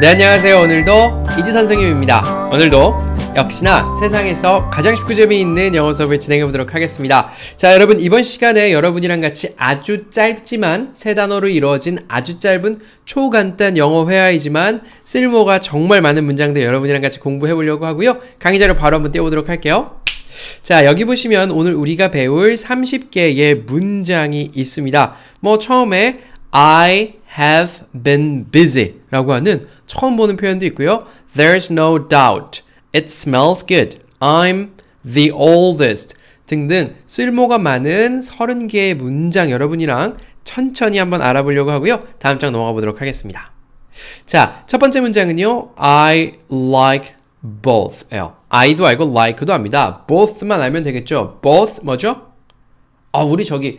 네, 안녕하세요. 오늘도 이지 선 생님입니다. 오늘도 역시나 세상에서 가장 쉽고 재미있는 영어 수업을 진행해 보도록 하겠습니다. 자, 여러분 이번 시간에 여러분이랑 같이 아주 짧지만 세 단어로 이루어진 아주 짧은 초간단 영어 회화이지만 쓸모가 정말 많은 문장들 여러분이랑 같이 공부해 보려고 하고요. 강의 자료 바로 한번 띄워보도록 할게요. 자, 여기 보시면 오늘 우리가 배울 30개의 문장이 있습니다. 뭐 처음에 I have been busy 라고 하는 처음 보는 표현도 있고요. There's no doubt. It smells good. I'm the oldest. 등등 쓸모가 많은 30개의 문장 여러분이랑 천천히 한번 알아보려고 하고요. 다음 장 넘어가 보도록 하겠습니다. 자, 첫 번째 문장은요. I like both. 예요. I도 알고 like도 압니다. both만 알면 되겠죠. both 뭐죠? 아, 우리 저기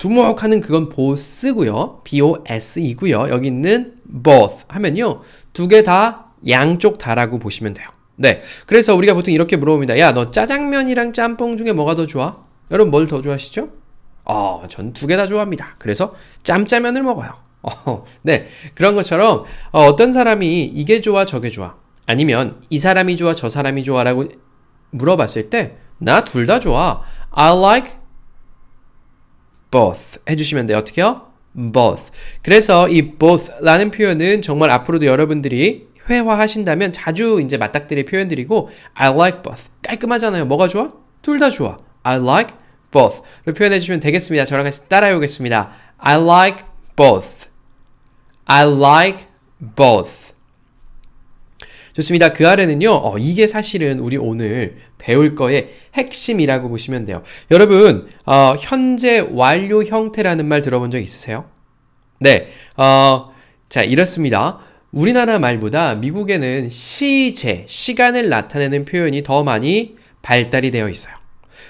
두목하는 그건 both고요. B-O-S-이고요. 여기 있는 both 하면요. 두 개 다 양쪽 다라고 보시면 돼요. 네. 그래서 우리가 보통 이렇게 물어봅니다. 야, 너 짜장면이랑 짬뽕 중에 뭐가 더 좋아? 여러분 뭘 더 좋아하시죠? 어, 전 두 개 다 좋아합니다. 그래서 짬짜면을 먹어요. 어, 네. 그런 것처럼 어, 떤 사람이 이게 좋아, 저게 좋아. 아니면 이 사람이 좋아, 저 사람이 좋아라고 물어봤을 때 나 둘 다 좋아. I like both 해주시면 돼요. 어떻게요? both. 그래서 이 both라는 표현은 정말 앞으로도 여러분들이 회화하신다면 자주 이제 맞닥뜨릴 표현들이고 I like both. 깔끔하잖아요. 뭐가 좋아? 둘 다 좋아. I like both를 표현해 주시면 되겠습니다. 저랑 같이 따라해 보겠습니다. I like both. I like both. 좋습니다. 그 아래는요, 어, 이게 사실은 우리 오늘 배울 거의 핵심이라고 보시면 돼요. 여러분, 어, 현재 완료 형태라는 말 들어본 적 있으세요? 네, 어, 자, 이렇습니다. 우리나라 말보다 미국에는 시제, 시간을 나타내는 표현이 더 많이 발달이 되어 있어요.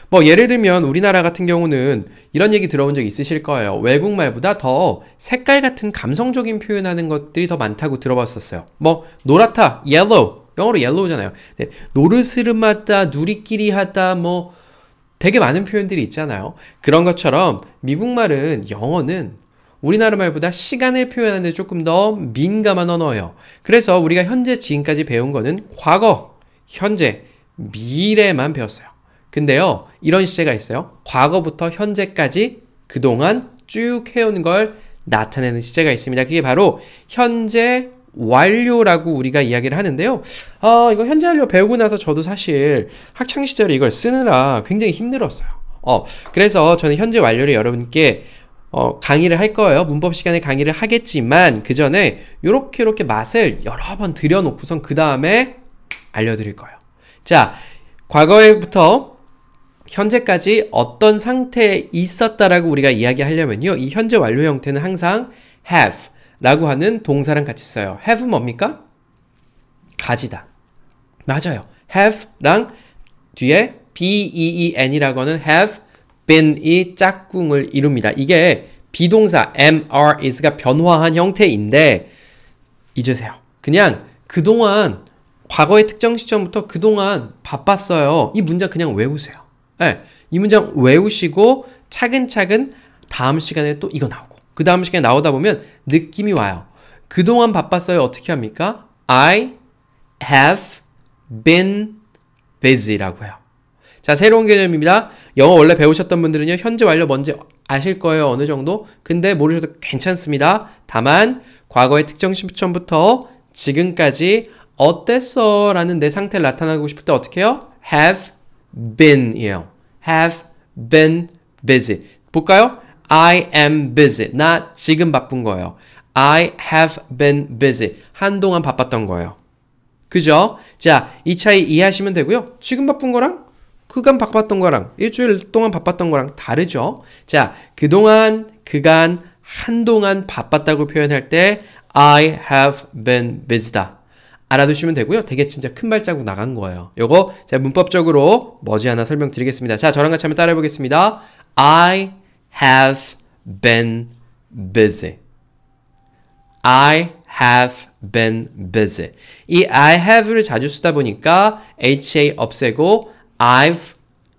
뭐 예를 들면 우리나라 같은 경우는 이런 얘기 들어본 적 있으실 거예요. 외국 말보다 더 색깔 같은 감성적인 표현하는 것들이 더 많다고 들어봤었어요. 뭐 노랗다, yellow, 영어로 yellow잖아요. 네, 노르스름하다, 누리끼리하다, 뭐 되게 많은 표현들이 있잖아요. 그런 것처럼 미국 말은 영어는 우리나라 말보다 시간을 표현하는데 조금 더 민감한 언어예요. 그래서 우리가 현재 지금까지 배운 거는 과거, 현재, 미래만 배웠어요. 근데요, 이런 시제가 있어요. 과거부터 현재까지 그동안 쭉 해온 걸 나타내는 시제가 있습니다. 그게 바로 현재 완료라고 우리가 이야기를 하는데요. 아, 이거 현재 완료 배우고 나서 저도 사실 학창 시절에 이걸 쓰느라 굉장히 힘들었어요. 어, 그래서 저는 현재 완료를 여러분께 어, 강의를 할 거예요. 문법 시간에 강의를 하겠지만 그 전에 요렇게 요렇게 맛을 여러 번 들여놓고선 그 다음에 알려드릴 거예요. 자, 과거에부터 현재까지 어떤 상태에 있었다라고 우리가 이야기하려면요. 이 현재 완료 형태는 항상 have 라고 하는 동사랑 같이 써요. have 뭡니까? 가지다. 맞아요. have랑 뒤에 been이라고 하는 have been이 짝꿍을 이룹니다. 이게 비동사 are, is가 변화한 형태인데 잊으세요. 그냥 그동안 과거의 특정 시점부터 그동안 바빴어요. 이 문장 그냥 외우세요. 네, 이 문장 외우시고 차근차근 다음 시간에 또 이거 나오고 그 다음 시간에 나오다 보면 느낌이 와요. 그동안 바빴어요. 어떻게 합니까? I have been busy라고 해요. 자, 새로운 개념입니다. 영어 원래 배우셨던 분들은요, 현재 완료 뭔지 아실 거예요. 어느 정도. 근데 모르셔도 괜찮습니다. 다만, 과거의 특정 시점부터 지금까지 어땠어? 라는 내 상태를 나타내고 싶을 때 어떻게 해요? have been 이에요. have been busy. 볼까요? I am busy. 나 지금 바쁜 거예요. I have been busy. 한동안 바빴던 거예요. 그죠? 자, 이 차이 이해하시면 되고요. 지금 바쁜 거랑 그간 바빴던 거랑 일주일 동안 바빴던 거랑 다르죠? 자, 그동안, 그간, 한동안 바빴다고 표현할 때 I have been busy다. 알아두시면 되고요. 되게 진짜 큰 발자국 나간 거예요. 요거 제가 문법적으로 머지않아 설명드리겠습니다. 자, 저랑 같이 한번 따라해 보겠습니다. I have been busy. I have been busy. 이 I have를 자주 쓰다 보니까 ha 없애고 I've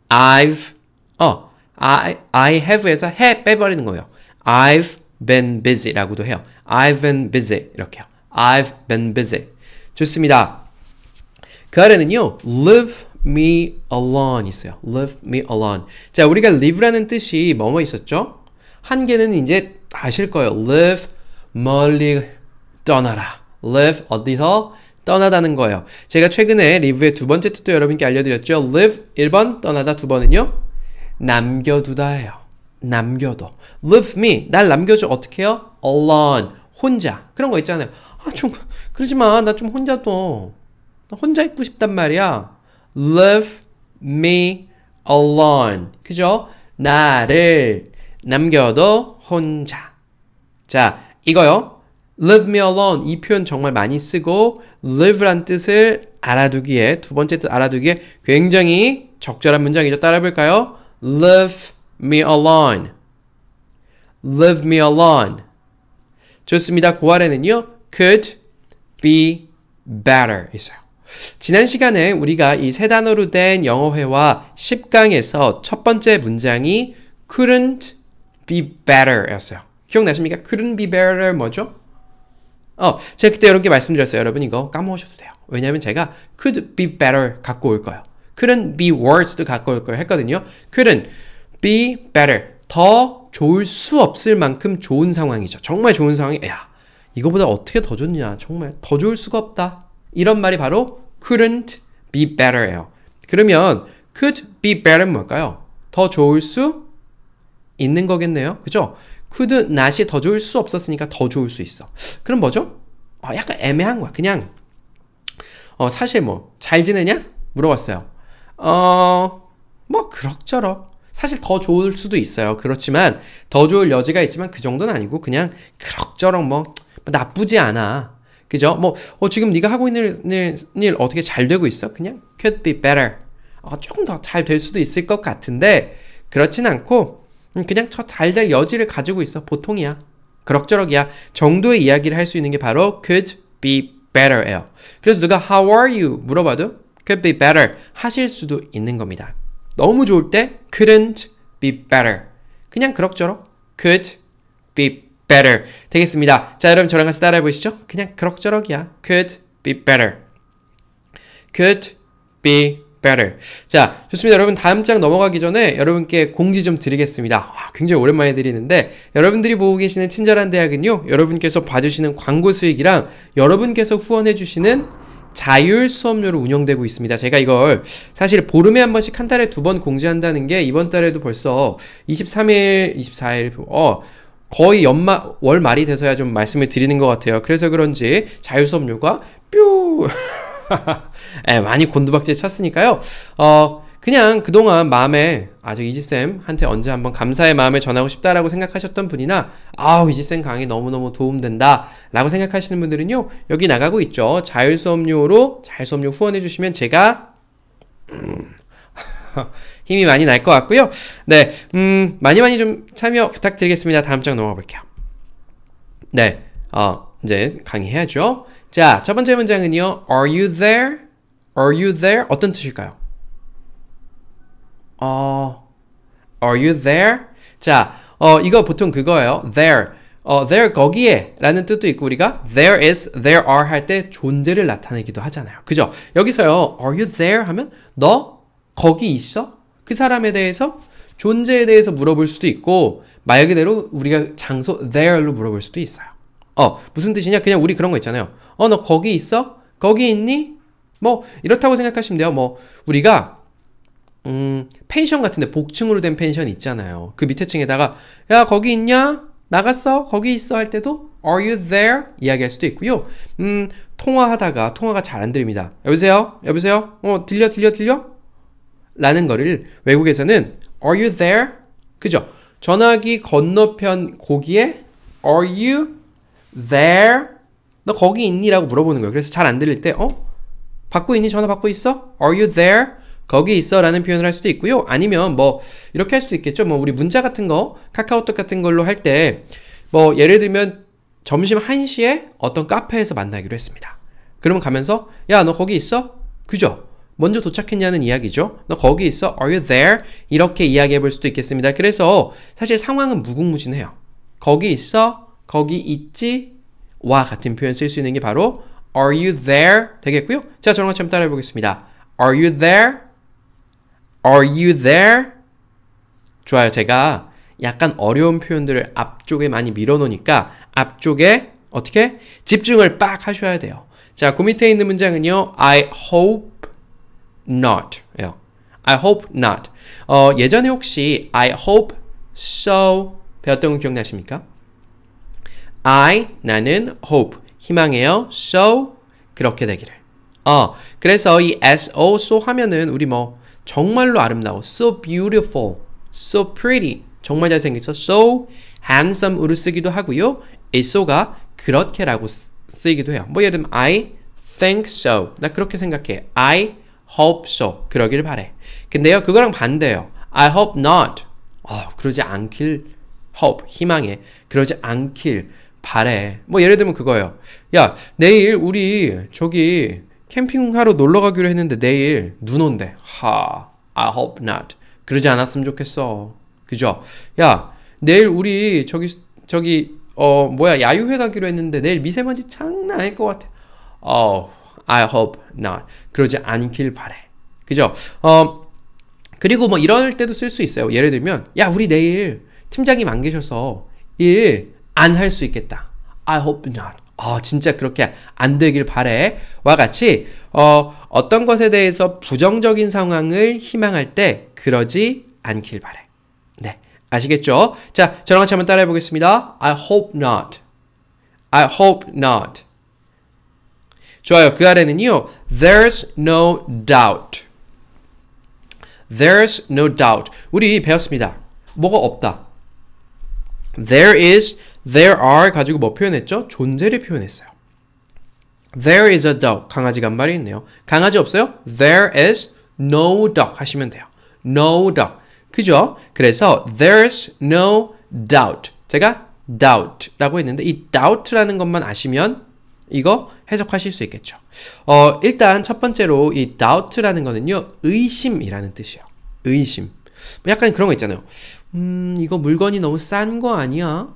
I've 어 I I have에서 해 빼버리는 거예요. I've been busy라고도 해요. I've been busy 이렇게요. I've been busy. 좋습니다. 그 아래는요. live me alone 있어요. live me alone. 자, 우리가 live라는 뜻이 뭐뭐 있었죠? 한 개는 이제 아실 거예요. live 멀리 떠나라. live 어디서 떠나다는 거예요. 제가 최근에 리뷰의 두 번째 뜻도 여러분께 알려드렸죠. live 1번 떠나다 두 번은요. 남겨두다예요. 남겨둬. leave me 날 남겨줘 어떻게 해요? alone 혼자 그런 거 있잖아요. 아 좀 그러지 마. 나 좀 혼자 둬. 나 혼자 있고 싶단 말이야. Leave me alone. 그죠? 나를 남겨둬 혼자. 자, 이거요. leave me alone 이 표현 정말 많이 쓰고 live란 뜻을 알아두기에 두 번째 뜻 알아두기에 굉장히 적절한 문장이죠. 따라해 볼까요? leave me alone. leave me alone. 좋습니다. 그 아래는요. could be better 있어요. 지난 시간에 우리가 이 세 단어로 된 영어회화 10강에서 첫 번째 문장이 couldn't be better 였어요. 기억나십니까? couldn't be better 뭐죠? 어, 제가 그때 여러분께 말씀드렸어요. 여러분 이거 까먹으셔도 돼요. 왜냐하면 제가 could be better 갖고 올 거예요. couldn't be worse도 갖고 올 거예요. 했거든요. couldn't be better. 더 좋을 수 없을 만큼 좋은 상황이죠. 정말 좋은 상황이, 야, 이거보다 어떻게 더 좋냐. 정말 더 좋을 수가 없다. 이런 말이 바로 couldn't be better예요. 그러면 could be better는 뭘까요? 더 좋을 수 있는 거겠네요. 그죠? could not이 더 좋을 수 없었으니까 더 좋을 수 있어. 그럼 뭐죠? 어, 약간 애매한 거야. 그냥 어, 사실 뭐 잘 지내냐? 물어봤어요. 어, 뭐 그럭저럭. 사실 더 좋을 수도 있어요. 그렇지만 더 좋을 여지가 있지만 그 정도는 아니고 그냥 그럭저럭 뭐 나쁘지 않아. 그죠? 뭐 어, 지금 네가 하고 있는 일, 일, 어떻게 잘 되고 있어? 그냥 could be better. 어, 조금 더 잘 될 수도 있을 것 같은데 그렇진 않고 음, 그냥 저 잘 될 여지를 가지고 있어. 보통이야. 그럭저럭이야. 정도의 이야기를 할 수 있는 게 바로 could be better예요. 그래서 누가 how are you 물어봐도 could be better 하실 수도 있는 겁니다. 너무 좋을 때 couldn't be better. 그냥 그럭저럭 could be better 되겠습니다. 자, 여러분 저랑 같이 따라해 보시죠. 그냥 그럭저럭이야. could be better. could be better. 자, 좋습니다. 여러분 다음 장 넘어가기 전에 여러분께 공지 좀 드리겠습니다. 와, 굉장히 오랜만에 드리는데 여러분들이 보고 계시는 친절한 대학은요. 여러분께서 봐주시는 광고 수익이랑 여러분께서 후원해 주시는 자율 수업료로 운영되고 있습니다. 제가 이걸 사실 보름에 한 번씩 한 달에 두 번 공지한다는 게 이번 달에도 벌써 23일, 24일, 어, 거의 연말, 월 말이 돼서야 좀 말씀을 드리는 것 같아요. 그래서 그런지 자율 수업료가 뾰, 에, 많이 곤두박질 쳤으니까요. 어, 그냥 그동안 마음에 아주 이지쌤한테 언제 한번 감사의 마음을 전하고 싶다라고 생각하셨던 분이나 아우 이지쌤 강의 너무너무 도움된다 라고 생각하시는 분들은요 여기 나가고 있죠 자율수업료로 자율수업료 후원해 주시면 제가 음, 힘이 많이 날 것 같고요 네 음, 많이 많이 좀 참여 부탁드리겠습니다 다음 장 넘어가 볼게요 네 어, 이제 강의해야죠 자 첫 번째 문장은요 Are you there? Are you there? 어떤 뜻일까요? 어, are you there? 자, 어, 이거 보통 그거예요. there. 어, there 거기에 라는 뜻도 있고 우리가 there is, there are 할 때 존재를 나타내기도 하잖아요. 그죠? 여기서요. are you there 하면 너 거기 있어? 그 사람에 대해서 존재에 대해서 물어볼 수도 있고 말 그대로 우리가 장소 there로 물어볼 수도 있어요. 어, 무슨 뜻이냐? 그냥 우리 그런 거 있잖아요. 어, 너 거기 있어? 거기 있니? 뭐 이렇다고 생각하시면 돼요. 뭐 우리가 음, 펜션 같은데 복층으로 된 펜션 있잖아요. 그 밑에 층에다가 야 거기 있냐? 나갔어? 거기 있어? 할 때도 Are you there? 이야기할 수도 있고요. 음, 통화하다가 통화가 잘 안 들립니다. 여보세요? 여보세요? 어, 들려 들려 들려? 라는 거를 외국에서는 Are you there? 그죠? 전화기 건너편 고기에 Are you there? 너 거기 있니? 라고 물어보는 거예요. 그래서 잘 안 들릴 때 어? 받고 있니? 전화 받고 있어? Are you there? 거기 있어 라는 표현을 할 수도 있고요. 아니면 뭐 이렇게 할 수도 있겠죠. 뭐 우리 문자 같은 거 카카오톡 같은 걸로 할 때 뭐 예를 들면 점심 1시에 어떤 카페에서 만나기로 했습니다. 그러면 가면서 야 너 거기 있어? 그죠? 먼저 도착했냐는 이야기죠. 너 거기 있어? Are you there? 이렇게 이야기해 볼 수도 있겠습니다. 그래서 사실 상황은 무궁무진해요. 거기 있어? 거기 있지? 와 같은 표현 쓸 수 있는 게 바로 Are you there? 되겠고요. 자, 같이 한번 따라해 보겠습니다. Are you there? Are you there? 좋아요. 제가 약간 어려운 표현들을 앞쪽에 많이 밀어놓으니까 앞쪽에 어떻게 집중을 빡 하셔야 돼요. 자, 그 밑에 있는 문장은요. I hope not. 예요. I hope not. 어, 예전에 혹시 I hope so 배웠던 거 기억나십니까? I 나는 hope 희망해요. so 그렇게 되기를. 어, 그래서 이 so so 하면은 우리 뭐 정말로 아름다워. so beautiful. so pretty. 정말 잘생겼어. so handsome으로 쓰기도 하고요. so가 그렇게라고 쓰이기도 해요. 뭐 예를 들면 I think so. 나 그렇게 생각해. I hope so. 그러길 바래. 근데요, 그거랑 반대예요. I hope not. 어, 그러지 않길 hope 희망해. 그러지 않길 바래. 뭐 예를 들면 그거예요. 야, 내일 우리 저기 캠핑하러 놀러 가기로 했는데 내일 눈 온대. 하. I hope not. 그러지 않았으면 좋겠어. 그죠? 야, 내일 우리 저기 저기 어 뭐야 야유회 가기로 했는데 내일 미세먼지 장난 아닐 것 같아. 어, I hope not. 그러지 않길 바래. 그죠? 어 그리고 뭐 이럴 때도 쓸 수 있어요. 예를 들면 야 우리 내일 팀장님 안 계셔서 일 안 할 수 있겠다. I hope not. 어, 진짜 그렇게 안 되길 바래. 와 같이, 어, 어떤 것에 대해서 부정적인 상황을 희망할 때 그러지 않길 바래. 네. 아시겠죠? 자, 저랑 같이 한번 따라해 보겠습니다. I hope not. I hope not. 좋아요. 그 아래는요. There's no doubt. There's no doubt. 우리 배웠습니다. 뭐가 없다. There is, there are 가지고 뭐 표현했죠? 존재를 표현했어요. There is a dog. 한 마리 있네요. 강아지 없어요? There is no dog 하시면 돼요. No dog. 그죠? 그래서 there's no doubt. 제가 doubt라고 했는데 이 doubt라는 것만 아시면 이거 해석하실 수 있겠죠. 어, 일단 첫 번째로 이 doubt라는 거는요. 의심이라는 뜻이에요. 의심. 뭐 약간 그런 거 있잖아요. 음, 이거 물건이 너무 싼 거 아니야?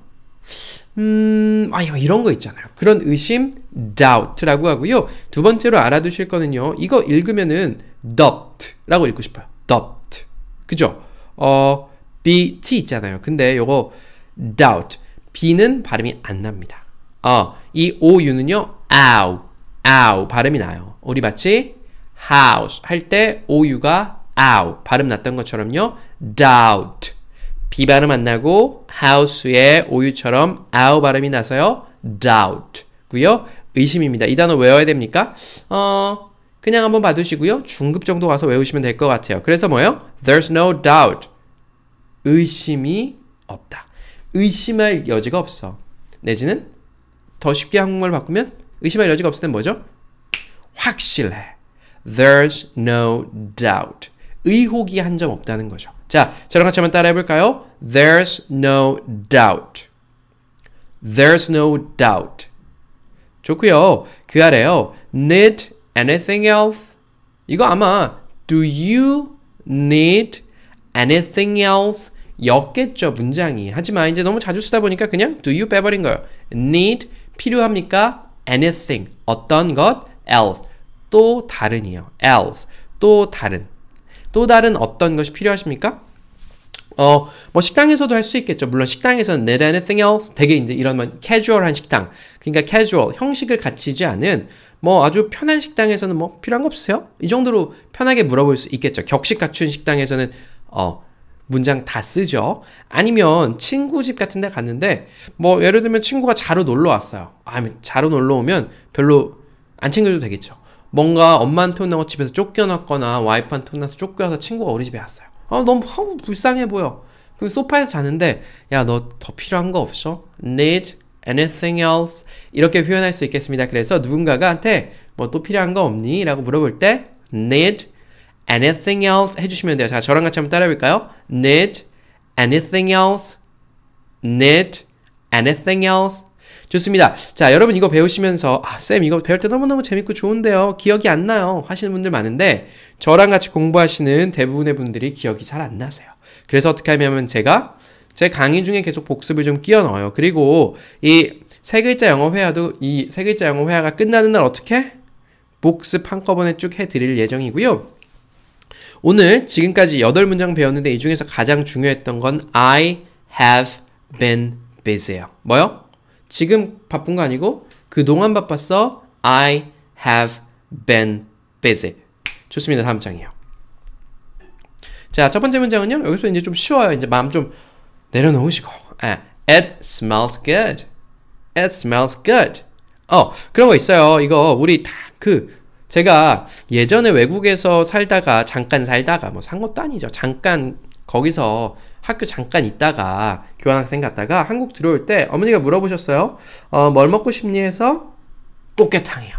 음, 아, 이런 거 있잖아요. 그런 의심, doubt라고 하고요. 두 번째로 알아두실 거는요. 이거 읽으면은 doubt라고 읽고 싶어요. doubt. 그죠? 어, bt 있잖아요. 근데 요거 doubt. b는 발음이 안 납니다. 어, 이 ou는요. ow. ow 발음이 나요. 우리 마치 house 할 때 ou가 ow 발음 났던 것처럼요. doubt. B 발음 안 나고 house의 오유처럼 ow 발음이 나서요. doubt. 고요. 의심입니다. 이 단어 외워야 됩니까? 어, 그냥 한번 봐두시고요. 중급 정도 가서 외우시면 될 것 같아요. 그래서 뭐예요? There's no doubt. 의심이 없다. 의심할 여지가 없어. 내지는 더 쉽게 한국말 바꾸면 의심할 여지가 없을 땐 뭐죠? 확실해. There's no doubt. 의혹이 한 점 없다는 거죠. 자, 저랑 같이 한번 따라해 볼까요? There's no doubt. There's no doubt. 좋고요. 그 아래요. Need anything else? 이거 아마 Do you need anything else? 였겠죠 문장이. 하지만 이제 너무 자주 쓰다 보니까 그냥 do you 빼버린 거예요. Need 필요합니까? Anything 어떤 것 else 또 다른이요. else 또 다른 또 다른 어떤 것이 필요하십니까? 어, 뭐 식당에서도 할 수 있겠죠. 물론 식당에서는 need anything else 되게 이제 이런 뭐 캐주얼한 식당. 그러니까 캐주얼 형식을 갖추지 않은 뭐 아주 편한 식당에서는 뭐 필요한 거 없으세요? 이 정도로 편하게 물어볼 수 있겠죠. 격식 갖춘 식당에서는 어 문장 다 쓰죠. 아니면 친구 집 같은 데 갔는데 뭐 예를 들면 친구가 자로 놀러 왔어요. 아, 자로 놀러 오면 별로 안 챙겨줘도 되겠죠. 뭔가 엄마한테 혼나고 집에서 쫓겨났거나 와이프한테 혼나서 쫓겨나서 친구가 우리 집에 왔어요. 아, 너무 아우, 불쌍해 보여. 그럼 소파에서 자는데 야, 너 더 필요한 거 없어? Need anything else? 이렇게 표현할 수 있겠습니다. 그래서 누군가가 한테 뭐 또 필요한 거 없니? 라고 물어볼 때 need anything else 해주시면 돼요. 자, 저랑 같이 한번 따라해 볼까요? Need anything else? Need anything else? 좋습니다. 자, 여러분 이거 배우시면서 아, 쌤 이거 배울 때 너무너무 재밌고 좋은데요. 기억이 안 나요. 하시는 분들 많은데 저랑 같이 공부하시는 대부분의 분들이 기억이 잘 안 나세요. 그래서 어떻게 하냐면 제가 제 강의 중에 계속 복습을 좀 끼워 넣어요. 그리고 이 세 글자 영어 회화도 이 세 글자 영어 회화가 끝나는 날 어떻게? 복습 한꺼번에 쭉 해드릴 예정이고요. 오늘 지금까지 8문장 배웠는데 이 중에서 가장 중요했던 건 I have been busy요. 뭐요? 지금 바쁜 거 아니고 그동안 바빴어. I have been busy. 좋습니다. 다음 장이요. 자, 첫 번째 문장은요. 여기서 이제 좀 쉬워요. 이제 마음 좀 내려놓으시고. 아, it smells good. It smells good. 어, 그런 거 있어요. 이거 우리 다 그 제가 예전에 외국에서 살다가 잠깐 살다가 뭐 산 것도 아니죠. 잠깐 거기서 학교 잠깐 있다가 교환학생 갔다가 한국 들어올 때 어머니가 물어보셨어요. 어, 뭘 먹고 싶니 해서 꽃게탕이요.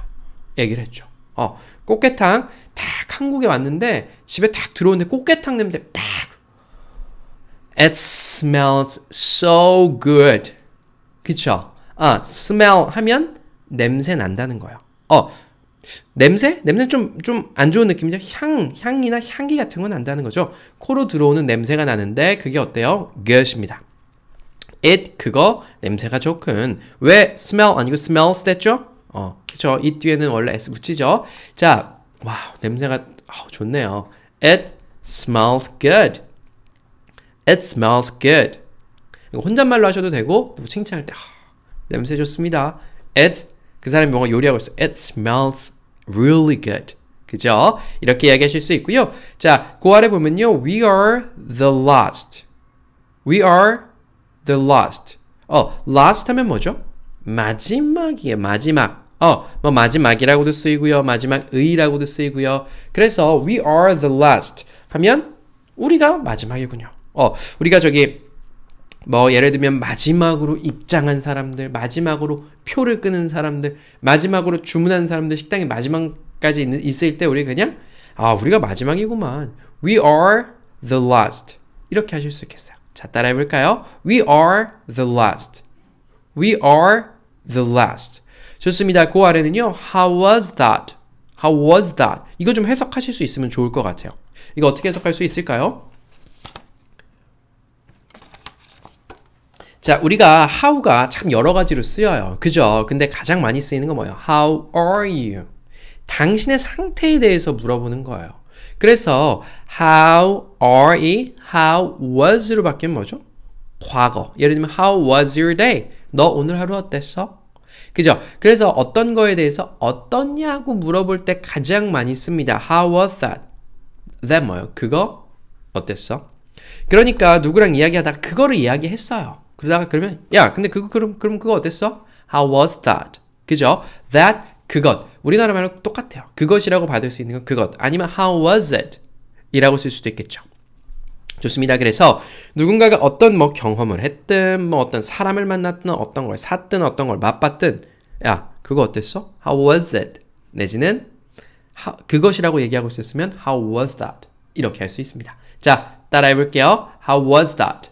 얘기를 했죠. 어, 꽃게탕 딱 한국에 왔는데 집에 딱 들어오는데 꽃게탕 냄새 팍. It smells so good. 그쵸? 아, smell 하면 냄새 난다는 거예요. 어, 냄새? 냄새 좀, 좀 안 좋은 느낌이죠? 향, 향이나 향기 같은 건 난다는 거죠. 코로 들어오는 냄새가 나는데 그게 어때요? good입니다. it, 그거, 냄새가 좋군. 왜 smell 아니고 smells 됐죠? 어, 그쵸. 이 뒤에는 원래 s 붙이죠. 자, 와우, 냄새가 어, 좋네요. It smells good. It smells good. 혼잣말로 하셔도 되고 누구 칭찬할 때 아, 냄새 좋습니다. It 그 사람이 뭔가 요리하고 있어. It smells really good. 그죠? 이렇게 이야기하실 수 있고요. 자, 그 아래 보면요. We are the last. We are the last. 어, last 하면 뭐죠? 마지막이에요. 마지막. 어, 뭐 마지막이라고도 쓰이고요. 마지막의라고도 쓰이고요. 그래서 we are the last 하면 우리가 마지막이군요. 어, 우리가 저기 뭐 예를 들면 마지막으로 입장한 사람들, 마지막으로 표를 끄는 사람들, 마지막으로 주문한 사람들 식당에 마지막까지 있, 있을 때 우리 그냥 아 우리가 마지막이구만. We are the last 이렇게 하실 수 있겠어요. 자 따라해 볼까요? We are the last. We are the last. 좋습니다. 그 아래는요. How was that? How was that? 이거 좀 해석하실 수 있으면 좋을 것 같아요. 이거 어떻게 해석할 수 있을까요? 자, 우리가 how가 참 여러 가지로 쓰여요. 그죠? 근데 가장 많이 쓰이는 건 뭐예요? How are you? 당신의 상태에 대해서 물어보는 거예요. 그래서 how are 이 how was로 바뀌면 뭐죠? 과거. 예를 들면 how was your day? 너 오늘 하루 어땠어? 그죠? 그래서 어떤 거에 대해서 어떻냐고 물어볼 때 가장 많이 씁니다. How was that? that 뭐예요? 그거 어땠어? 그러니까 누구랑 이야기하다가 그거를 이야기했어요. 그러다가 그러면 야 근데 그거 그럼 그럼 그거 어땠어? How was that? 그죠? That 그것 우리나라 말로 똑같아요. 그것이라고 받을 수 있는 건 그것 아니면 How was it? 이라고 쓸 수도 있겠죠. 좋습니다. 그래서 누군가가 어떤 뭐 경험을 했든 뭐 어떤 사람을 만났든 어떤 걸 샀든 어떤 걸 맛봤든 야 그거 어땠어? How was it? 내지는 how, 그것이라고 얘기하고 있었으면 How was that? 이렇게 할 수 있습니다. 자 따라해 볼게요. How was that?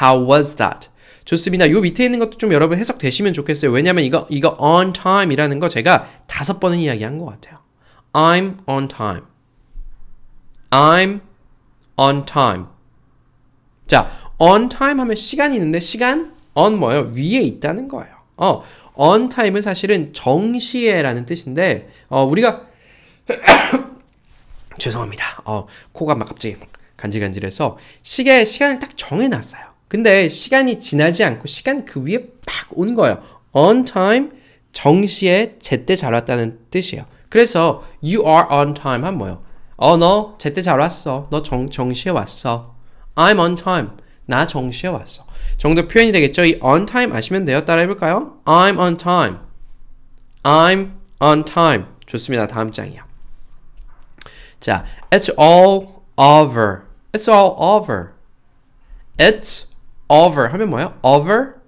How was that? 좋습니다. 요 밑에 있는 것도 좀 여러분 해석되시면 좋겠어요. 왜냐면 이거 이거 on time이라는 거 제가 다섯 번은 이야기한 것 같아요. I'm on time. I'm on time. 자, on time 하면 시간이 있는데 시간 on 뭐예요? 위에 있다는 거예요. 어, on time은 사실은 정시에라는 뜻인데 어, 우리가 죄송합니다. 어, 코가 막 갑자기 간질간질해서 시계 시간을 딱 정해놨어요. 근데 시간이 지나지 않고 시간 그 위에 팍 오는 거예요. on time 정시에 제때 잘 왔다는 뜻이에요. 그래서 you are on time 하면 뭐예요? 어, 너 제때 잘 왔어. 너 정, 정시에 왔어. I'm on time. 나 정시에 왔어. 정도 표현이 되겠죠? 이 on time 아시면 돼요. 따라 해볼까요? I'm on time. I'm on time. 좋습니다. 다음 장이요. 자, it's all over. It's all over. It's over 하면 뭐예요? over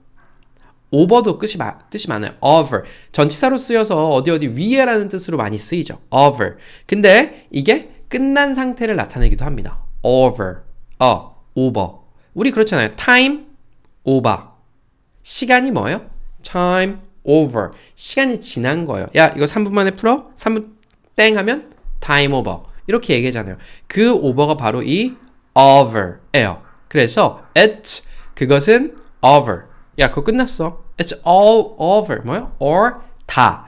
over도 뜻이, 마, 뜻이 많아요. over. 전치사로 쓰여서 어디 어디 위에라는 뜻으로 많이 쓰이죠. over. 근데 이게 끝난 상태를 나타내기도 합니다. over. 어, over. 우리 그렇잖아요. time over. 시간이 뭐예요? time over. 시간이 지난 거예요. 야, 이거 3분 만에 풀어? 3분 땡 하면 time over. 이렇게 얘기하잖아요. 그 over가 바로 이 over예요. 그래서 it 그것은 over. 야, 그거 끝났어. It's all over. 뭐요? or 다.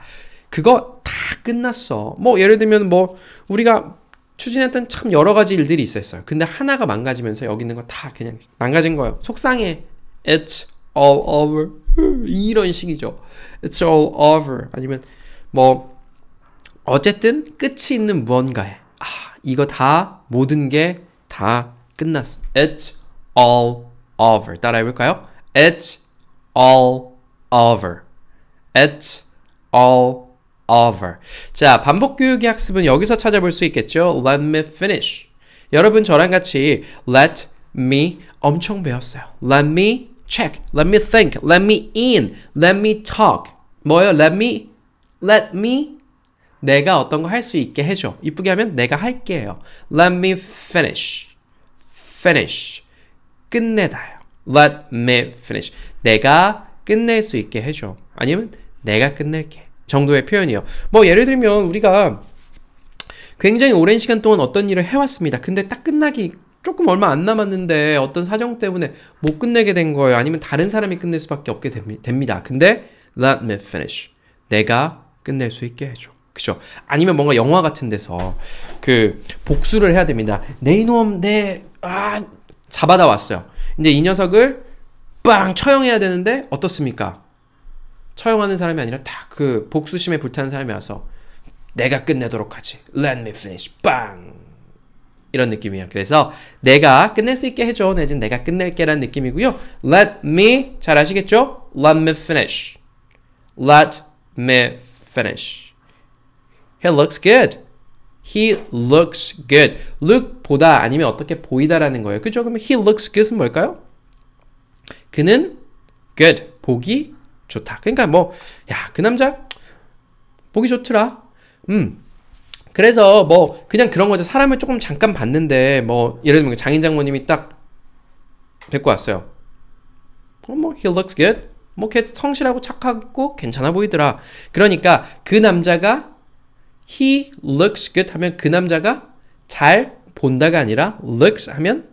그거 다 끝났어. 뭐 예를 들면 뭐 우리가 추진했던 참 여러 가지 일들이 있었어요. 근데 하나가 망가지면서 여기 있는 거 다 그냥 망가진 거예요. 속상해. It's all over. 이런 식이죠. It's all over. 아니면 뭐 어쨌든 끝이 있는 무언가에 아, 이거 다 모든 게 다 끝났어. It's all over. 따라해 볼까요? It's all over. It's all over. 자, 반복 교육의 학습은 여기서 찾아볼 수 있겠죠. Let me finish. 여러분 저랑 같이 let me 엄청 배웠어요. Let me check. Let me think. Let me in. Let me talk. 뭐요? Let me let me 내가 어떤 거 할 수 있게 해줘. 이쁘게 하면 내가 할게요. Let me finish. finish. 끝내다요. Let me finish. 내가 끝낼 수 있게 해줘. 아니면 내가 끝낼게. 정도의 표현이요. 뭐 예를 들면 우리가 굉장히 오랜 시간 동안 어떤 일을 해왔습니다. 근데 딱 끝나기 조금 얼마 안 남았는데 어떤 사정 때문에 못 끝내게 된 거예요. 아니면 다른 사람이 끝낼 수밖에 없게 됩니다. 근데 let me finish. 내가 끝낼 수 있게 해줘. 그죠? 아니면 뭔가 영화 같은 데서 그 복수를 해야 됩니다. 내 이놈 내 아 잡아다 왔어요. 이제 이 녀석을 빵 처형해야 되는데 어떻습니까? 처형하는 사람이 아니라 딱그 복수심에 불타는 사람이 와서 내가 끝내도록 하지. Let me finish. 빵. 이런 느낌이에요. 그래서 내가 끝낼 수 있게 해줘. 내진 내가 끝낼게라는 느낌이고요. Let me 잘 아시겠죠? Let me finish. Let me finish. He looks good. He looks good. look 보다 아니면 어떻게 보이다라는 거예요. 그죠? 그러면 he looks good은 뭘까요? 그는 good 보기 좋다. 그러니까 뭐 야 그 남자 보기 좋더라. 음. 그래서 뭐 그냥 그런 거죠. 사람을 조금 잠깐 봤는데 뭐 예를 들면 장인 장모님이 딱 뵙고 왔어요. 어, 뭐 he looks good. 뭐 걔 성실하고 착하고 괜찮아 보이더라. 그러니까 그 남자가 he looks good 하면 그 남자가 잘 본다가 아니라 looks 하면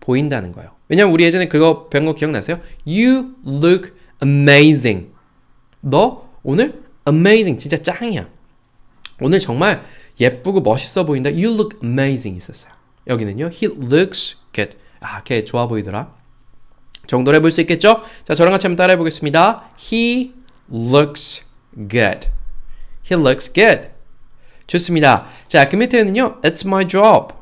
보인다는 거예요. 왜냐면 우리 예전에 그거 배운 거 기억나세요? You look amazing. 너 오늘 amazing 진짜 짱이야. 오늘 정말 예쁘고 멋있어 보인다. You look amazing 있었어요. 여기는요. He looks good. 아, 걔 좋아 보이더라. 정도로 해볼 수 있겠죠? 자, 저랑 같이 한번 따라해 보겠습니다. He looks good. He looks good. 좋습니다. 자, 그 밑에는요. It's my job.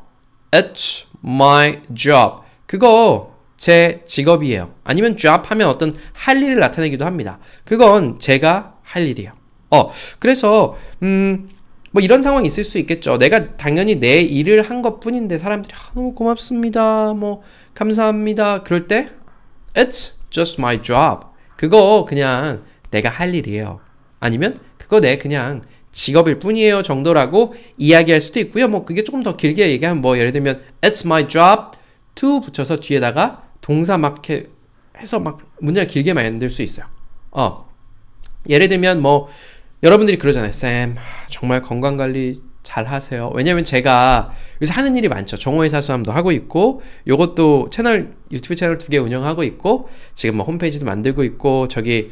It's my job. 그거 제 직업이에요. 아니면 job 하면 어떤 할 일을 나타내기도 합니다. 그건 제가 할 일이에요. 어, 그래서 음, 뭐 이런 상황이 있을 수 있겠죠. 내가 당연히 내 일을 한 것뿐인데 사람들이 아, 너무 고맙습니다. 뭐 감사합니다. 그럴 때 It's just my job. 그거 그냥 내가 할 일이에요. 아니면 그거 내 그냥 직업일 뿐이에요 정도라고 이야기할 수도 있고요. 뭐 그게 조금 더 길게 얘기하면 뭐 예를 들면 It's my job to 붙여서 뒤에다가 동사 막 해서 막 문장을 길게 만들 수 있어요. 어. 예를 들면 뭐 여러분들이 그러잖아요. 쌤 정말 건강 관리 잘 하세요. 왜냐면 제가 요새 하는 일이 많죠. 정오의 사수함도 하고 있고 요것도 채널 유튜브 채널 두 개 운영하고 있고 지금 뭐 홈페이지도 만들고 있고 저기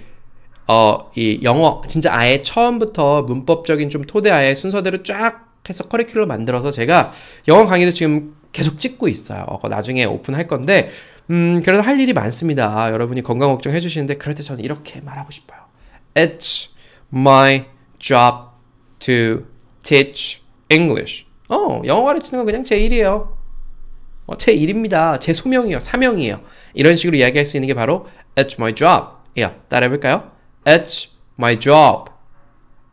어, 이 영어, 진짜 아예 처음부터 문법적인 좀 토대 아예 순서대로 쫙 해서 커리큘럼 만들어서 제가 영어 강의도 지금 계속 찍고 있어요. 어, 나중에 오픈할 건데, 음, 그래서 할 일이 많습니다. 여러분이 건강 걱정 해 주시는데, 그럴 때 저는 이렇게 말하고 싶어요. It's my job to teach English. 어, 영어 가르치는 건 그냥 제 일이에요. 어, 제 일입니다. 제 소명이에요. 사명이에요. 이런 식으로 이야기할 수 있는 게 바로 It's my job. 이요. 따라해볼까요? It's my job.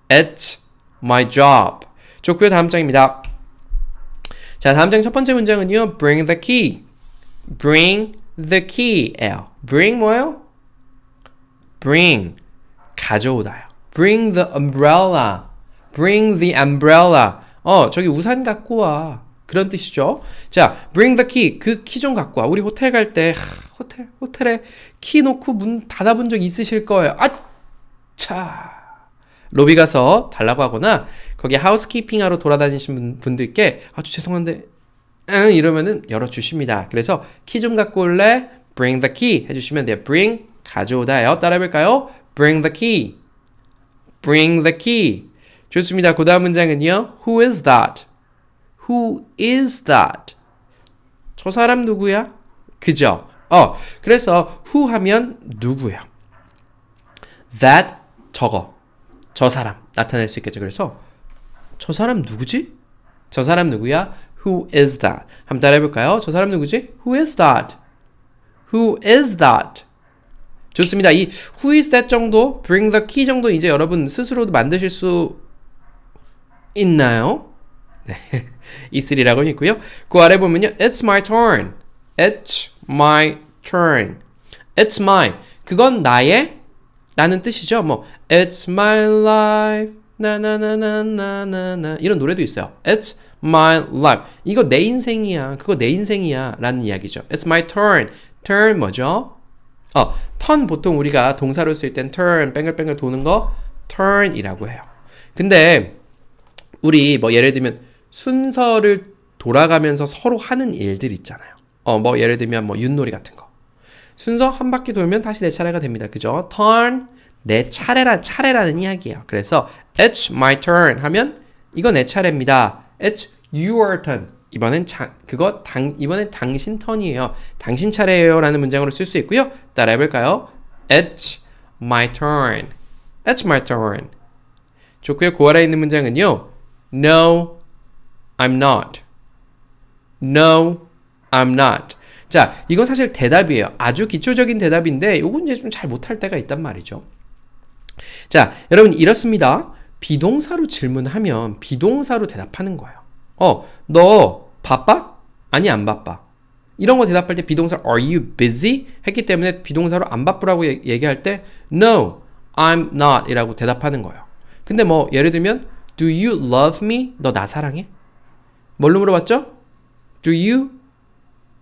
It's my job. 좋고요. 다음 장입니다. 자, 다음 장 첫 번째 문장은요. Bring the key. Bring the key예요. Bring 뭐예요? Bring 가져오다요. Bring the umbrella. Bring the umbrella. 어, 저기 우산 갖고 와. 그런 뜻이죠. 자, bring the key. 그 키 좀 갖고 와. 우리 호텔 갈 때, 호텔, 호텔에 키 놓고 문 닫아본 적 있으실 거예요. 아, 차. 로비 가서 달라고 하거나 거기 하우스키핑 하러 돌아다니신 분들께 아주 죄송한데 응 이러면은 열어주십니다. 그래서 키 좀 갖고 올래? Bring the key 해주시면 돼요. Bring 가져오다요. 따라해볼까요? Bring the key. Bring the key. 좋습니다. 그 다음 문장은요. Who is that? Who is that? 저 사람 누구야? 그죠? 어, 그래서 who 하면 누구야? That 저거. 저 사람 나타낼 수 있겠죠. 그래서 저 사람 누구지? 저 사람 누구야? Who is that? 한번 따라해 볼까요? 저 사람 누구지? Who is that? Who is that? 좋습니다. 이 who is that 정도, bring the key 정도 이제 여러분 스스로도 만드실 수 있나요? 네. 있으리라고 있고요. 그 아래 보면요. It's my turn. It's my turn. It's my. 그건 나의 라는 뜻이죠. 뭐 It's my life. 나나나나나나나 이런 노래도 있어요. It's my life. 이거 내 인생이야. 그거 내 인생이야. 라는 이야기죠. It's my turn. turn 뭐죠? 어, 턴 보통 우리가 동사로 쓸 땐 turn, 뱅글뱅글 도는 거 turn이라고 해요. 근데 우리 뭐 예를 들면 순서를 돌아가면서 서로 하는 일들 있잖아요. 어, 뭐 예를 들면 뭐 윷놀이 같은 거. 순서 한 바퀴 돌면 다시 내 차례가 됩니다. 그죠? turn 내 차례란 차례라는 이야기예요. 그래서 it's my turn 하면 이거 내 차례입니다. it's your turn. 이번엔 자, 그거 당 이번엔 당신 턴이에요. 당신 차례예요라는 문장으로 쓸 수 있고요. 따라해 볼까요? It's my turn. It's my turn. 좋고요. 그 아래 있는 문장은요. No, I'm not. No, I'm not. 자, 이건 사실 대답이에요. 아주 기초적인 대답인데 이건 이제 좀 잘 못할 때가 있단 말이죠. 자, 여러분 이렇습니다. 비동사로 질문하면 비동사로 대답하는 거예요. 어, 너 바빠? 아니 안 바빠. 이런 거 대답할 때 비동사 are you busy 했기 때문에 비동사로 안 바쁘라고 얘기할 때 no, I'm not 이라고 대답하는 거예요. 근데 뭐 예를 들면 do you love me? 너 나 사랑해? 뭘로 물어봤죠? do you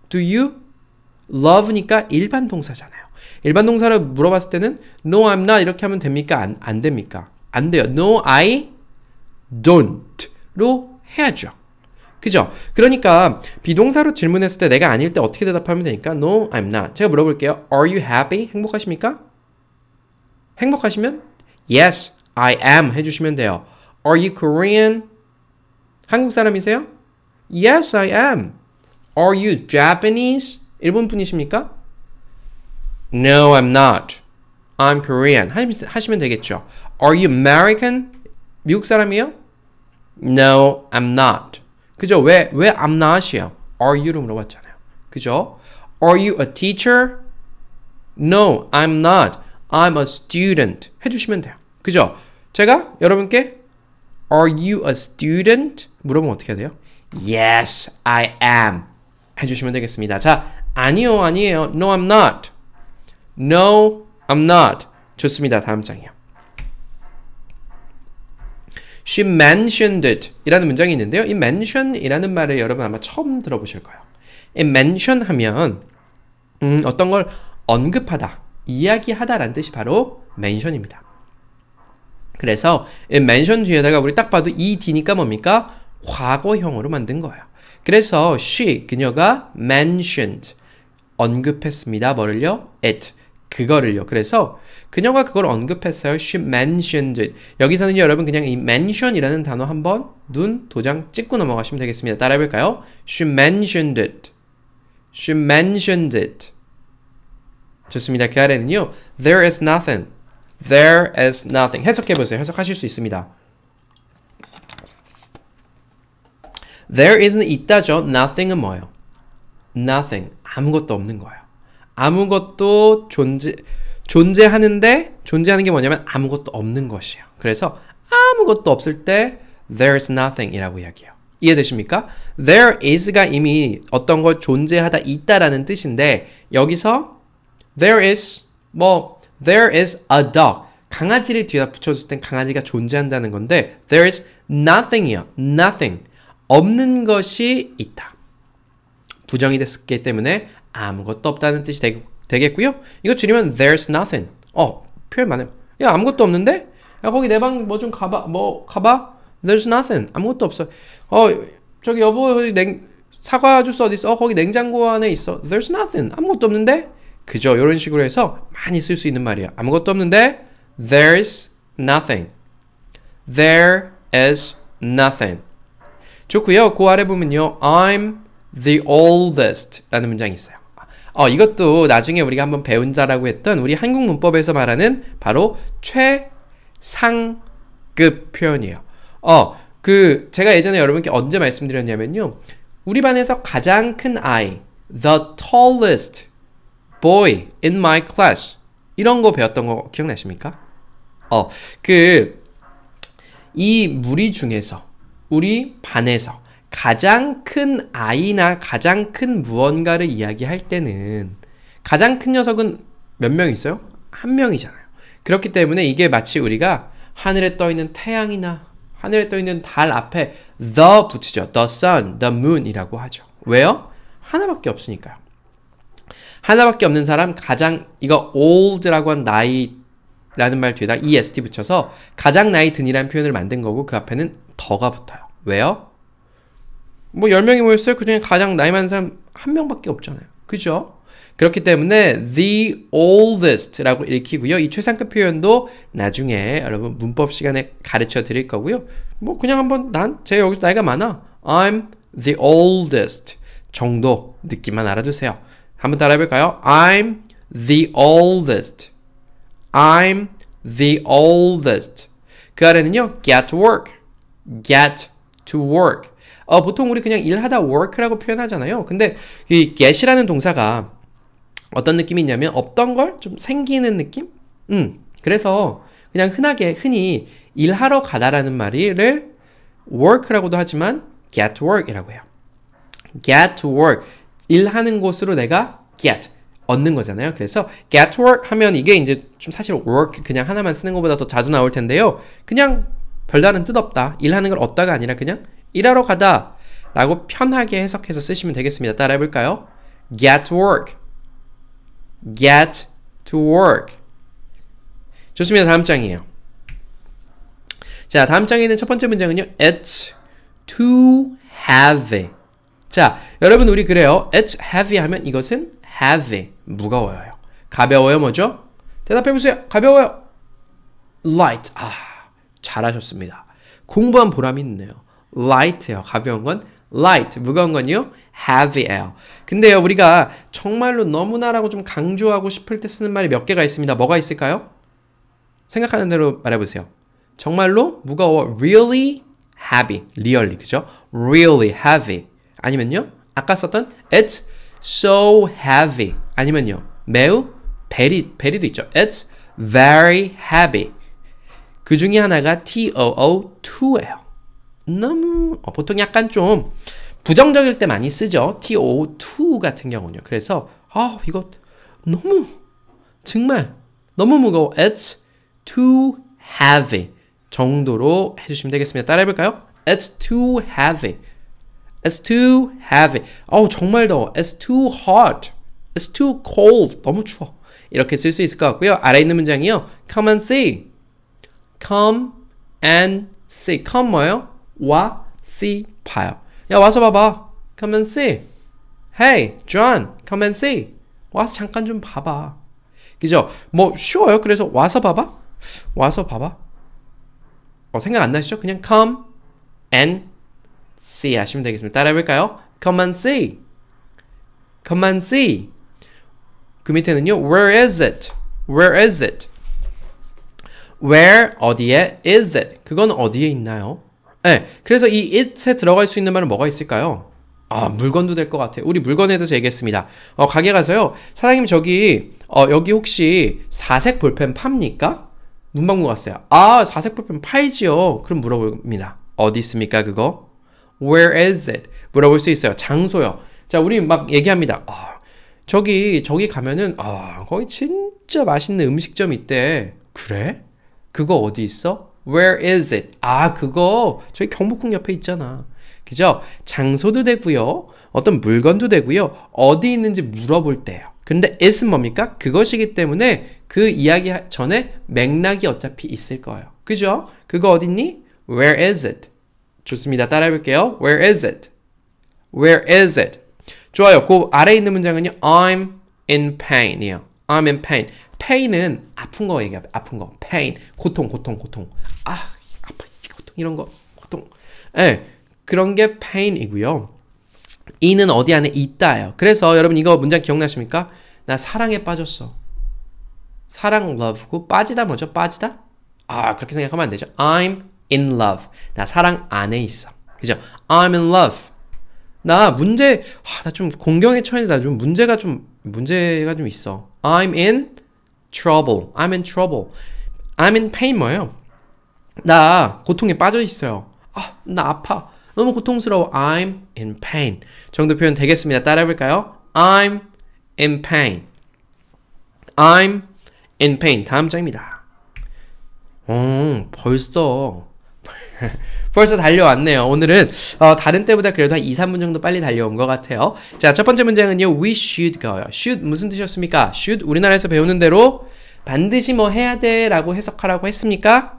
do you love니까 일반 동사잖아요. 일반 동사를 물어봤을 때는 no I'm not 이렇게 하면 됩니까? 안, 안 됩니까? 안 돼요. no I don't로 해야죠. 그죠? 그러니까 비동사로 질문했을 때 내가 아닐 때 어떻게 대답하면 되니까 No, I'm not. 제가 물어볼게요. Are you happy? 행복하십니까? 행복하시면 Yes, I am 해주시면 돼요. Are you Korean? 한국 사람이세요? Yes, I am. Are you Japanese? 일본 분이십니까? No, I'm not. I'm Korean. 하시면 되겠죠. Are you American? 미국 사람이에요? No, I'm not. 그죠? 왜, 왜 I'm not이에요? Are you로 물어봤잖아요. 그죠? Are you a teacher? No, I'm not. I'm a student. 해주시면 돼요. 그죠? 제가 여러분께 Are you a student? 물어보면 어떻게 해야 돼요? Yes, I am. 해주시면 되겠습니다. 자, 아니요, 아니에요. No, I'm not. No, I'm not. 좋습니다. 다음 장이요. She mentioned it 이라는 문장이 있는데요. 이 mention 이라는 말을 여러분 아마 처음 들어보실 거예요. 이 mention 하면 음, 어떤 걸 언급하다, 이야기하다 라는 뜻이 바로 mention입니다. 그래서 이 mention 뒤에다가 우리 딱 봐도 ed니까 뭡니까? 과거형으로 만든 거예요. 그래서 she, 그녀가 mentioned, 언급했습니다. 뭐를요? it. 그거를요. 그래서 그녀가 그걸 언급했어요. She mentioned it. 여기서는 여러분 그냥 이 mention이라는 단어 한번 눈 도장 찍고 넘어가시면 되겠습니다. 따라해볼까요? She mentioned it. She mentioned it. 좋습니다. 그 아래는요. There is nothing. There is nothing. 해석해보세요. 해석하실 수 있습니다. There is는 있다죠. Nothing은 뭐예요? Nothing. 아무것도 없는 거예요. 아무것도 존재 존재하는데 존재하는 게 뭐냐면 아무것도 없는 것이에요. 그래서 아무것도 없을 때 there's nothing이라고 이야기해요. 이해되십니까? there is가 이미 어떤 걸 존재하다 있다라는 뜻인데 여기서 there is 뭐 there is a dog 강아지를 뒤에다 붙여줬을 땐 강아지가 존재한다는 건데 there is nothing이요. nothing 없는 것이 있다. 부정이 됐기 때문에 아무것도 없다는 뜻이 되, 되겠 고요. 이거 줄이면 there's nothing. 어, 표현 많아요. 야, 아무것도 없는데? 야, 거기 내 방 뭐 좀 가봐. 뭐 가봐. There's nothing. 아무것도 없어. 어, 저기 여보, 거기 냉 사과 주스 어디 있어? 어, 거기 냉장고 안에 있어. There's nothing. 아무것도 없는데? 그죠? 이런 식으로 해서 많이 쓸 수 있는 말이에요. 아무것도 없는데 There's nothing. There is nothing. 좋고요. 그 아래 보면요. I'm the oldest 라는 문장이 있어요. 어, 이것도 나중에 우리가 한번 배운다라고 했던 우리 한국 문법에서 말하는 바로 최상급 표현이에요. 어, 그 제가 예전에 여러분께 언제 말씀드렸냐면요. 우리 반에서 가장 큰 아이, the tallest boy in my class 이런 거 배웠던 거 기억나십니까? 어, 그 이 무리 중에서 우리 반에서 가장 큰 아이나 가장 큰 무언가를 이야기할 때는 가장 큰 녀석은 몇 명 있어요? 한 명이잖아요. 그렇기 때문에 이게 마치 우리가 하늘에 떠 있는 태양이나 하늘에 떠 있는 달 앞에 the 붙이죠. the sun, the moon이라고 하죠. 왜요? 하나밖에 없으니까요. 하나밖에 없는 사람 가장 이거 old라고 한 나이라는 말 뒤에다 est 붙여서 가장 나이 든이라는 표현을 만든 거고 그 앞에는 더가 붙어요. 왜요? 뭐 10명이 모였어요. 그 중에 가장 나이 많은 사람 한 명밖에 없잖아요. 그죠? 그렇기 때문에 the oldest라고 읽히고요. 이 최상급 표현도 나중에 여러분 문법 시간에 가르쳐 드릴 거고요. 뭐 그냥 한번 난 제가 여기서 나이가 많아. I'm the oldest 정도 느낌만 알아두세요. 한번 따라해 볼까요? I'm the oldest. I'm the oldest. 그 아래는요. get work. Get to work. 어, 보통 우리 그냥 일하다 work라고 표현하잖아요. 근데 이 get이라는 동사가 어떤 느낌이 있냐면 없던 걸 좀 생기는 느낌? 음. 그래서 그냥 흔하게 흔히 일하러 가다라는 말을 work라고도 하지만 get to work이라고 해요. get to work. 일하는 곳으로 내가 get 얻는 거잖아요. 그래서 get to work 하면 이게 이제 좀 사실 work 그냥 하나만 쓰는 것보다 더 자주 나올 텐데요. 그냥 별다른 뜻 없다. 일하는 걸 얻다가 아니라 그냥 일하러 가다 라고 편하게 해석해서 쓰시면 되겠습니다. 따라 해 볼까요? get to work. get to work. 좋습니다. 다음 장이에요. 자, 다음 장에 있는 첫 번째 문장은요. It's too heavy. 자, 여러분 우리 그래요. It's heavy 하면 이것은 heavy. 무거워요. 가벼워요 뭐죠? 대답해 보세요. 가벼워요. light. 아, 잘하셨습니다. 공부한 보람이 있네요. light예요. 가벼운 건 light. 무거운 건요. heavy예요. 근데요, 우리가 정말로 너무나라고 좀 강조하고 싶을 때 쓰는 말이 몇 개가 있습니다. 뭐가 있을까요? 생각하는 대로 말해보세요. 정말로 무거워. really heavy. really, 그죠? really heavy. 아니면요, 아까 썼던 it's so heavy. 아니면요, 매우 very, very도 있죠. it's very heavy. 그 중에 하나가 TOO2예요. 너무 어, 보통 약간 좀 부정적일 때 많이 쓰죠. TO2 같은 경우는요. 그래서 아 이거 너무 정말 너무 무거워. It's too heavy 정도로 해주시면 되겠습니다. 따라해 볼까요? It's too heavy. It's too heavy. 어우 정말 더워. It's too hot. It's too cold. 너무 추워. 이렇게 쓸 수 있을 것 같고요. 아래 있는 문장이요. Come and see. Come and see. Come 뭐예요? 와, see, 봐요. 야, 와서 봐봐. Come and see. Hey, John, come and see. 와서 잠깐 좀 봐봐. 그죠? 뭐, 쉬워요. 그래서 와서 봐봐? 와서 봐봐. 어, 생각 안 나시죠? 그냥 come and see 하시면 되겠습니다. 따라해 볼까요? Come and see. Come and see. 그 밑에는요. Where is it? Where is it? Where 어디에 is it? 그건 어디에 있나요? 네, 그래서 이 it에 들어갈 수 있는 말은 뭐가 있을까요? 아, 물건도 될 것 같아요. 우리 물건에 대해서 얘기했습니다. 어, 가게 가서요. 사장님 저기 어, 여기 혹시 사색 볼펜 팝니까? 문방구 갔어요. 아, 사색 볼펜 팔지요. 그럼 물어봅니다. 어디 있습니까, 그거? Where is it? 물어볼 수 있어요. 장소요. 자, 우리 막 얘기합니다. 아, 저기 저기 가면은 아, 거기 진짜 맛있는 음식점 있대. 그래? 그거 어디 있어? Where is it? 아, 그거 저희 경복궁 옆에 있잖아. 그죠? 장소도 되고요. 어떤 물건도 되고요. 어디 있는지 물어볼 때요. 근데 it은 뭡니까? 그것이기 때문에 그 이야기 전에 맥락이 어차피 있을 거예요. 그죠? 그거 어딨니? Where is it? 좋습니다. 따라해 볼게요. Where is it? Where is it? 좋아요. 그 아래 있는 문장은요. I'm in pain이에요. I'm in pain. Pain은 아픈 거 얘기해. 아픈 거. pain. 고통, 고통, 고통. 아, 아파. 고통 이런 거. 고통. 예. 네, 그런 게 pain이고요. 이는 어디 안에 있다예요. 그래서 여러분 이거 문장 기억나십니까? 나 사랑에 빠졌어. 사랑 love고 빠지다 뭐죠? 빠지다? 아, 그렇게 생각하면 안 되죠. I'm in love. 나 사랑 안에 있어. 그죠? I'm in love. 나 문제, 아, 나 좀 공경에 처했는데 나좀 문제가 좀, 문제가 좀 있어. I'm in trouble. I'm in trouble. I'm in pain 뭐예요? 나 고통에 빠져 있어요. 아, 나 아파. 너무 고통스러워. I'm in pain. 정도 표현 되겠습니다. 따라 해볼까요? I'm in pain. I'm in pain. 다음 장입니다. 음, 벌써 벌써 달려왔네요. 오늘은 어, 다른 때보다 그래도 한 2, 3분 정도 빨리 달려온 것 같아요. 자, 첫 번째 문장은요. We should go요. should 무슨 뜻이었습니까? should 우리나라에서 배우는 대로 반드시 뭐 해야 돼 라고 해석하라고 했습니까?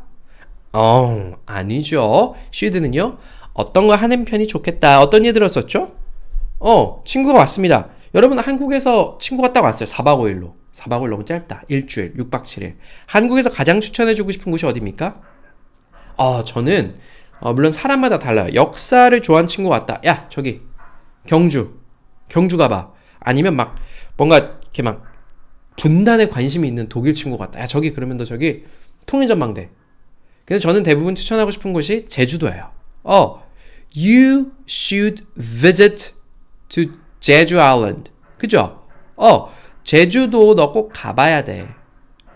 어, 아니죠. should는요. 어떤 거 하는 편이 좋겠다. 어떤 예 들었었죠? 어, 친구가 왔습니다. 여러분 한국에서 친구가 딱 왔어요. 4박 5일로. 4박 5일 너무 짧다. 일주일, 6박 7일. 한국에서 가장 추천해주고 싶은 곳이 어디입니까? 어, 저는 어, 물론 사람마다 달라요. 역사를 좋아하는 친구가 왔다. 야, 저기 경주, 경주 가봐. 아니면 막 뭔가 이렇게 막 분단에 관심이 있는 독일 친구가 왔다. 야, 저기 그러면 너 저기 통일전망대. 근데 저는 대부분 추천하고 싶은 곳이 제주도예요. 어, you should visit to Jeju Island. 그죠? 어, 제주도 너 꼭 가봐야 돼.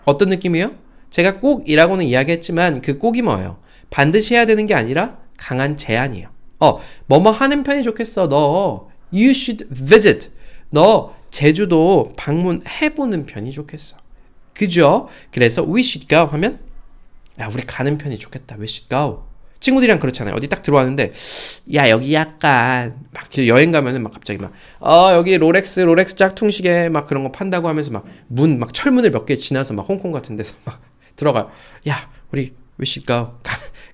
어떤 느낌이에요? 제가 꼭 이라고는 이야기했지만 그 꼭이 뭐예요? 반드시 해야 되는 게 아니라 강한 제안이에요. 어, 뭐뭐 하는 편이 좋겠어. 너 you should visit. 너 제주도 방문해 보는 편이 좋겠어. 그죠? 그래서 we should go 하면 야 우리 가는 편이 좋겠다. we should go. 친구들이랑 그렇잖아요. 어디 딱 들어왔는데 야 여기 약간 막 여행 가면은 막 갑자기 막 어 여기 롤렉스 롤렉스 짝퉁시계 막 그런 거 판다고 하면서 막 문막 철문을 몇 개 지나서 막 홍콩 같은 데서 막 들어가. 야 우리 we should go.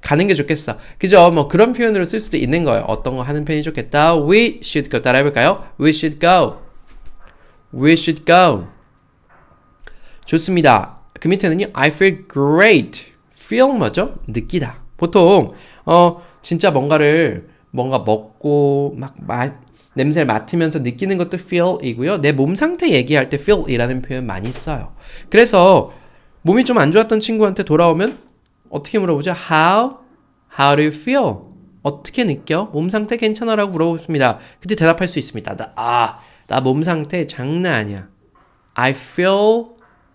가, 가는 게 좋겠어. 그죠? 뭐 그런 표현으로 쓸 수도 있는 거예요. 어떤 거 하는 편이 좋겠다. We should go. 따라해볼까요? We should go. We should go. 좋습니다. 그 밑에는요. I feel great. feel 뭐죠? 느끼다. 보통 어 진짜 뭔가를 뭔가 먹고 막 마, 냄새를 맡으면서 느끼는 것도 feel이고요. 내 몸 상태 얘기할 때 feel이라는 표현 많이 써요. 그래서 몸이 좀 안 좋았던 친구한테 돌아오면 어떻게 물어보죠? How? How do you feel? 어떻게 느껴? 몸 상태 괜찮아 라고 물어봅니다. 그때 대답할 수 있습니다. 나, 아, 나 몸 상태 장난 아니야. I feel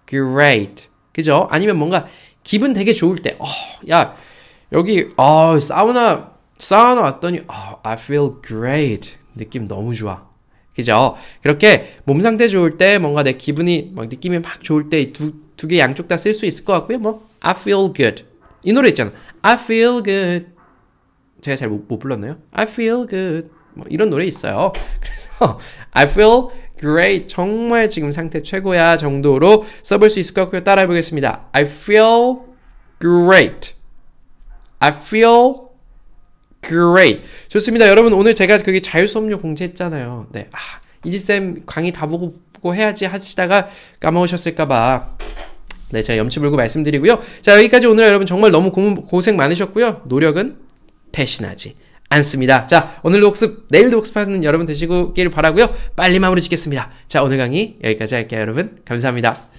great. 그죠? 아니면 뭔가 기분 되게 좋을 때, 어, 야, 여기, 어, 사우나, 사우나 왔더니, 어, I feel great. 느낌 너무 좋아. 그죠? 그렇게 몸 상태 좋을 때, 뭔가 내 기분이, 막 느낌이 막 좋을 때, 두, 두 개 양쪽 다 쓸 수 있을 것 같고요. 뭐, I feel good. 이 노래 있잖아. I feel good. 제가 잘 못 불렀나요? I feel good. 뭐 이런 노래 있어요. 그래서 I feel great. 정말 지금 상태 최고야 정도로 써볼 수 있을 것 같고요. 따라해 보겠습니다. I feel great. I feel great. 좋습니다. 여러분 오늘 제가 거기 자유수업료 공지했잖아요. 네. 아, 이지쌤 강의 다 보고 해야지 하시다가 까먹으셨을까봐 네, 제가 염치 불고 말씀드리고요. 자, 여기까지 오늘 여러분 정말 너무 고, 고생 많으셨고요. 노력은 배신하지 않습니다. 자, 오늘도 복습, 내일도 복습하는 여러분 되시길 바라고요. 빨리 마무리 짓겠습니다. 자, 오늘 강의 여기까지 할게요, 여러분. 감사합니다.